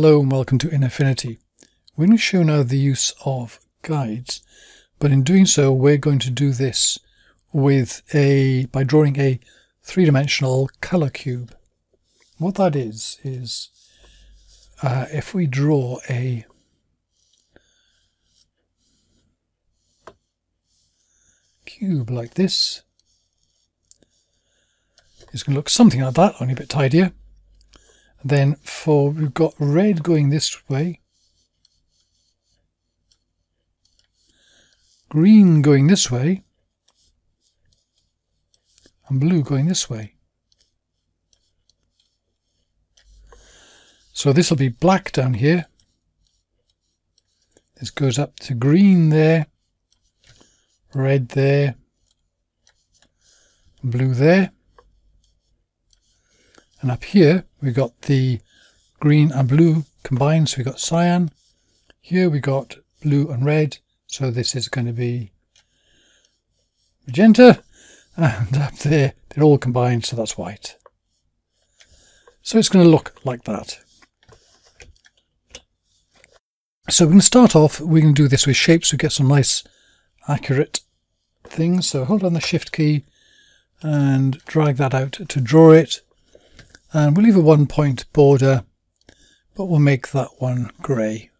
Hello and welcome to InAffinity. We're going to show now the use of guides, but in doing so we're going to do this with a by drawing a three-dimensional color cube. What that is, is uh, if we draw a cube like this, it's going to look something like that, only a bit tidier. Then for we've got red going this way, green going this way, and blue going this way. So this will be black down here. This goes up to green there, red there, blue there. And up here we got the green and blue combined, so we got cyan. Here we got blue and red, so this is going to be magenta. And up there they're all combined, so that's white. So it's going to look like that. So we're going to start off, we're going to do this with shapes, we get some nice accurate things. So hold on the shift key and drag that out to draw it and we'll leave a one point border but we'll make that one grey.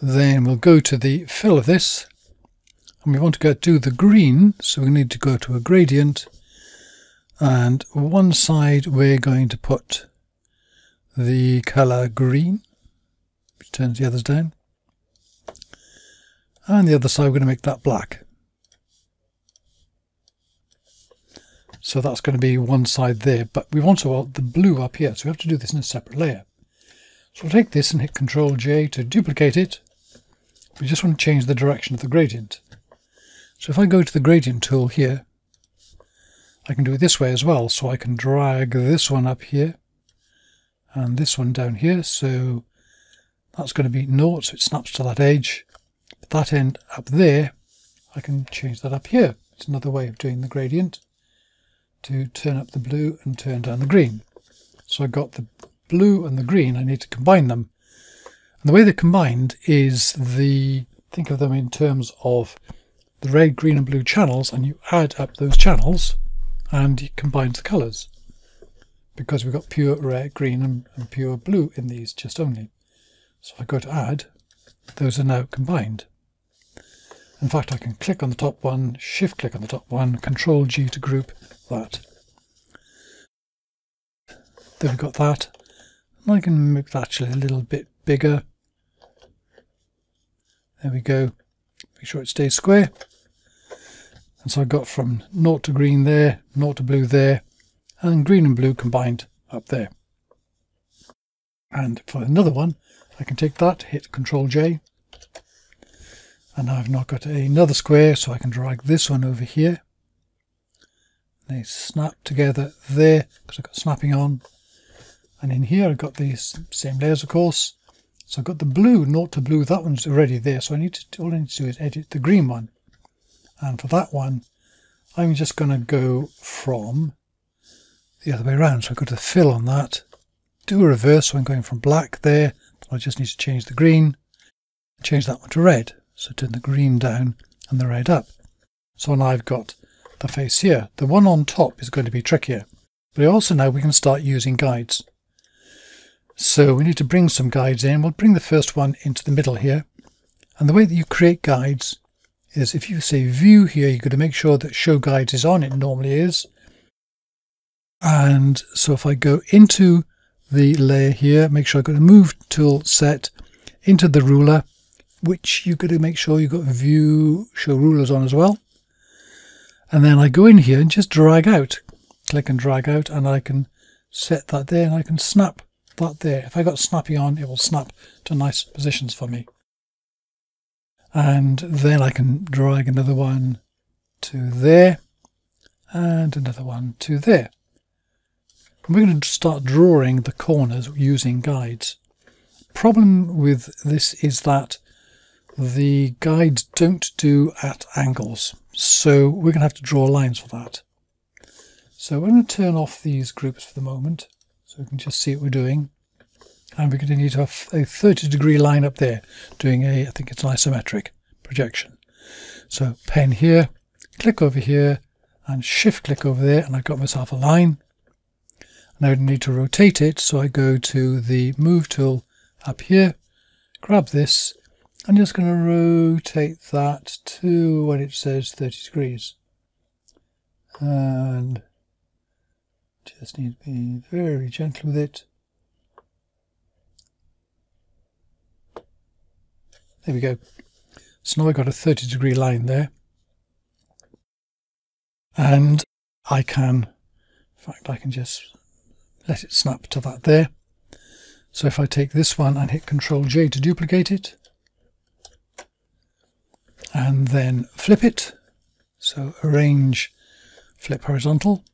Then we'll go to the fill of this and we want to go do the green so we need to go to a gradient. And one side we're going to put the color green which turns the others down. And the other side we're going to make that black So that's going to be one side there, but we want to the blue up here, so we have to do this in a separate layer. So we'll take this and hit Control J to duplicate it. We just want to change the direction of the gradient. So if I go to the gradient tool here, I can do it this way as well. So I can drag this one up here and this one down here. So that's going to be naught, so it snaps to that edge. But That end up there, I can change that up here. It's another way of doing the gradient to turn up the blue and turn down the green. So I've got the blue and the green, I need to combine them. And the way they're combined is the, think of them in terms of the red, green and blue channels and you add up those channels and it combines the colours. Because we've got pure red, green and, and pure blue in these just only. So if I go to add, those are now combined. In fact, I can click on the top one, shift click on the top one, control G to group that. Then we've got that. And I can make that actually a little bit bigger. There we go. Make sure it stays square. And so I got from 0 to green there, 0 to blue there, and green and blue combined up there. And for another one, I can take that, hit Control J, and I've now got another square so I can drag this one over here. They snap together there because I've got snapping on. And in here I've got these same layers of course. So I've got the blue not to blue that one's already there. So I need to all I need to do is edit the green one. And for that one I'm just going to go from the other way around. So I go to fill on that. Do a reverse so I'm going from black there. I just need to change the green. Change that one to red so turn the green down and the red up. So now I've got the face here. The one on top is going to be trickier. But also now we can start using guides. So we need to bring some guides in. We'll bring the first one into the middle here. And the way that you create guides is if you say view here, you've got to make sure that show guides is on. It normally is. And so if I go into the layer here, make sure I've got the move tool set into the ruler which you've got to make sure you've got view show rulers on as well. And then I go in here and just drag out, click and drag out, and I can set that there and I can snap that there. If I got snappy on, it will snap to nice positions for me. And then I can drag another one to there and another one to there. And we're going to start drawing the corners using guides. Problem with this is that the guides don't do at angles. So we're going to have to draw lines for that. So we're going to turn off these groups for the moment so we can just see what we're doing. And we're going to need to have a 30 degree line up there doing a, I think it's an isometric projection. So pen here, click over here and shift click over there and I've got myself a line. Now I need to rotate it so I go to the move tool up here, grab this, I'm just going to rotate that to when it says 30 degrees. And just need to be very gentle with it. There we go. So now I've got a 30 degree line there. And I can, in fact, I can just let it snap to that there. So if I take this one and hit Control J to duplicate it, and then flip it, so arrange flip horizontal,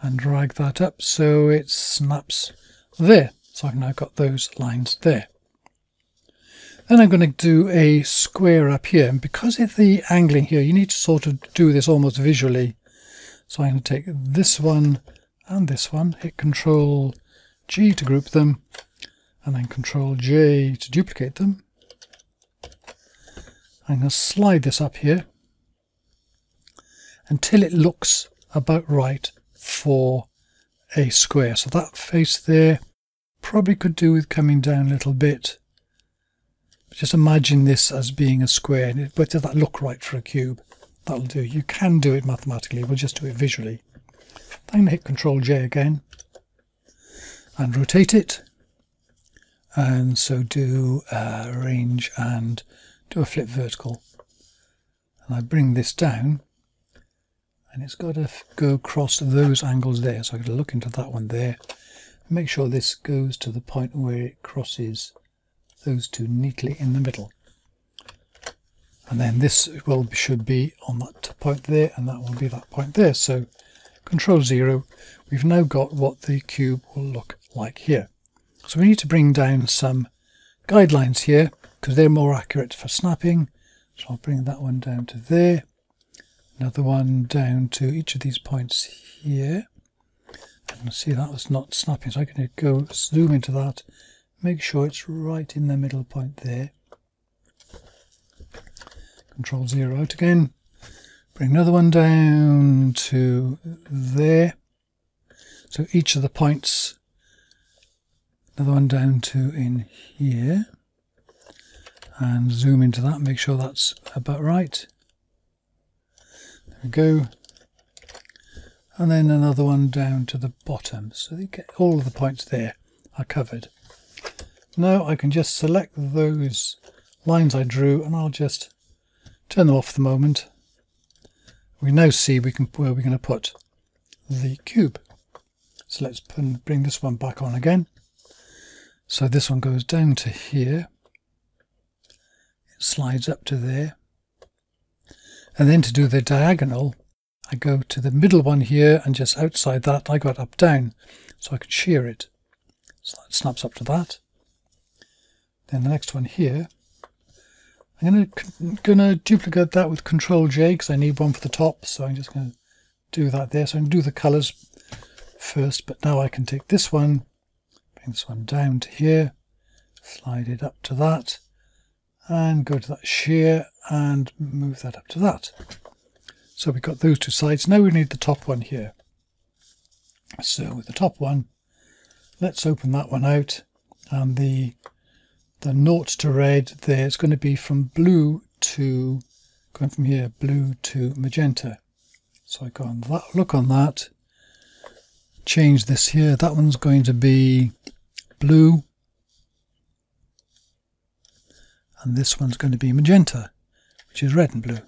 and drag that up so it snaps there. So I've now got those lines there. Then I'm going to do a square up here. And because of the angling here, you need to sort of do this almost visually. So I'm going to take this one and this one, hit Control G to group them, and then Control J to duplicate them. I'm going to slide this up here until it looks about right for a square. So that face there probably could do with coming down a little bit. Just imagine this as being a square. But does that look right for a cube? That'll do. You can do it mathematically. We'll just do it visually. I'm going to hit Control J again and rotate it. And so do uh, arrange and do a flip vertical. And I bring this down and it's got to go across those angles there. So i have got to look into that one there. Make sure this goes to the point where it crosses those two neatly in the middle. And then this will should be on that point there and that will be that point there. So Control 0, we've now got what the cube will look like here. So we need to bring down some guidelines here because they're more accurate for snapping. So I'll bring that one down to there. Another one down to each of these points here. And see that was not snapping, so going to go zoom into that, make sure it's right in the middle point there. Control zero out again. Bring another one down to there. So each of the points, another one down to in here. And zoom into that, make sure that's about right. There we go. And then another one down to the bottom. So you get all of the points there are covered. Now I can just select those lines I drew and I'll just turn them off for the moment we now see we can where we're going to put the cube. So let's bring this one back on again. So this one goes down to here. It slides up to there. And then to do the diagonal, I go to the middle one here and just outside that I got up down so I can shear it. So it snaps up to that. Then the next one here, I'm gonna gonna duplicate that with Control J because I need one for the top. So I'm just gonna do that there. So I can do the colors first, but now I can take this one, bring this one down to here, slide it up to that, and go to that shear and move that up to that. So we've got those two sides. Now we need the top one here. So with the top one, let's open that one out and the the naught to red there is going to be from blue to going from here blue to magenta so I go on that look on that change this here that one's going to be blue and this one's going to be magenta which is red and blue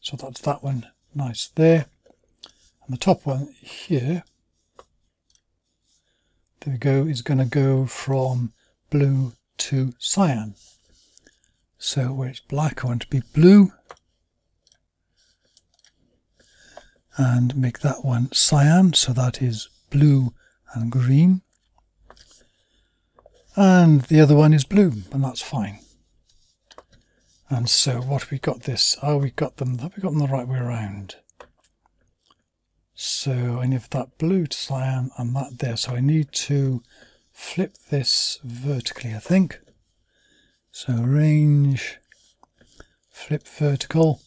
so that's that one nice there and the top one here there we go, is going to go from blue to cyan. So where it's black, I want to be blue. And make that one cyan, so that is blue and green. And the other one is blue, and that's fine. And so what have we got this? Oh, we got them, have we got them the right way around? So I need that blue to cyan and that there. So I need to flip this vertically, I think. So range, flip vertical.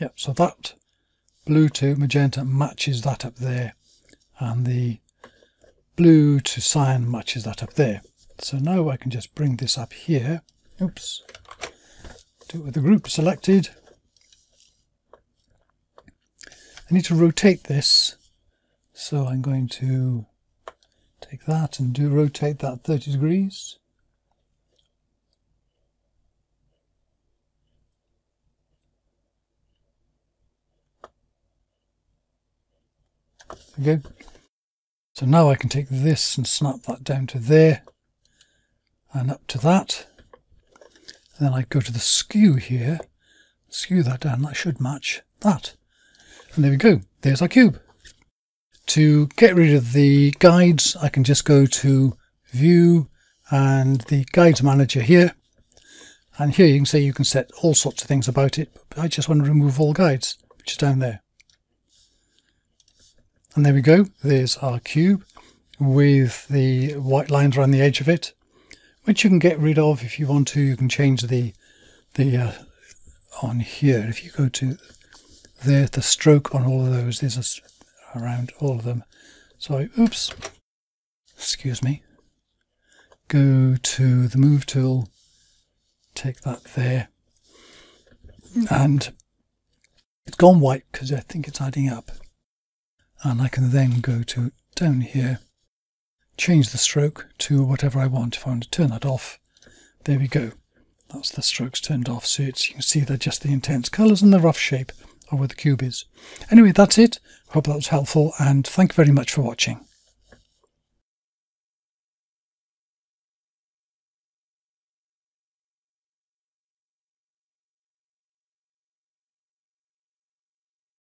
Yep, so that blue to magenta matches that up there. And the blue to cyan matches that up there. So now I can just bring this up here. Oops. Do it with the group selected. I need to rotate this. So I'm going to take that and do rotate that 30 degrees. Okay. So now I can take this and snap that down to there and up to that. Then I go to the skew here, skew that down, that should match that. And there we go, there's our cube. To get rid of the guides, I can just go to View and the Guides Manager here. And here you can say you can set all sorts of things about it. But I just want to remove all guides, which is down there. And there we go, there's our cube with the white lines around the edge of it, which you can get rid of if you want to. You can change the the uh, on here. If you go to there, the stroke on all of those, there's around all of them. So, oops, excuse me. Go to the move tool, take that there, and it's gone white because I think it's adding up. And I can then go to down here, change the stroke to whatever I want. If I want to turn that off, there we go. That's the strokes turned off. So it's, you can see they're just the intense colours and the rough shape of where the cube is. Anyway, that's it. Hope that was helpful and thank you very much for watching.